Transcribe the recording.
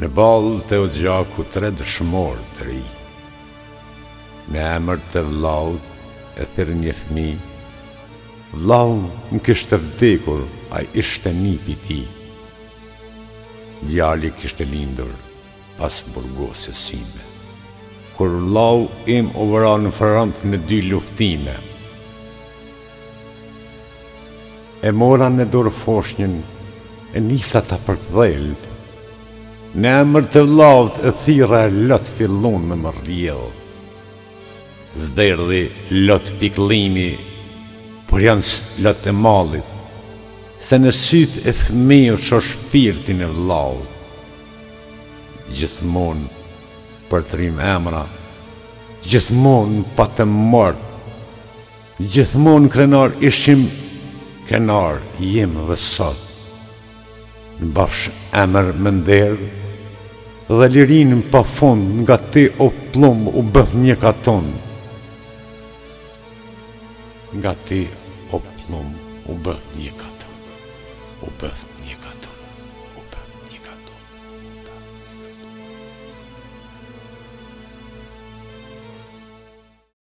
Në ballë te ky gjaku tre dëshmor të ri në emër të vllaut e thirrën një fëmijë vllau nuk ishte vdekur ai ishte nip i tij djali kishte lindur pas burgosjes sime kur vllau im u vra në front me dy luftime. E mora në dorë foshnjën e nisa ta përkdhel Në emër të vllaut e thirra lot fillun me më rrjedh S'derdh lot pikëllimi por janë lot e mallit Se në sytë e fëmiu shoh shpirtin e vllaut Gjithmon për trim emra Gjithmon paçin mort Gjithmonë krenar ishim Krenar jemi dhe sot Na bëfsh emër me nder Dhe lirin pa fund Nga ti o pllumb u bëftë një katun Nga ti o pllumb u bëftë një katun U bëftë një katun U bëftë një katun